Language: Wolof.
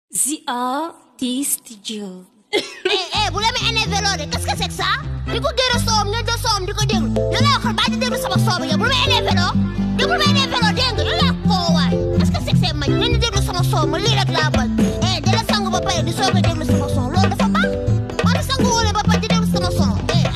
ZRT Studio. eh eh bu la ma énervé loo de qu'est-ce que c'est que ça di ko gërë soom nga jël soom di ko déglu yow laa xool baa di déglu sama soom yow bu la ma énervé loo de bu la ma énervé loo dégg nga yow laa ko waay qu'est-ce que c'est que c'est man nga ni déglu sama soom ma lii rek laa bëgg eh de la sangu ba pare di soog a déglu sama soom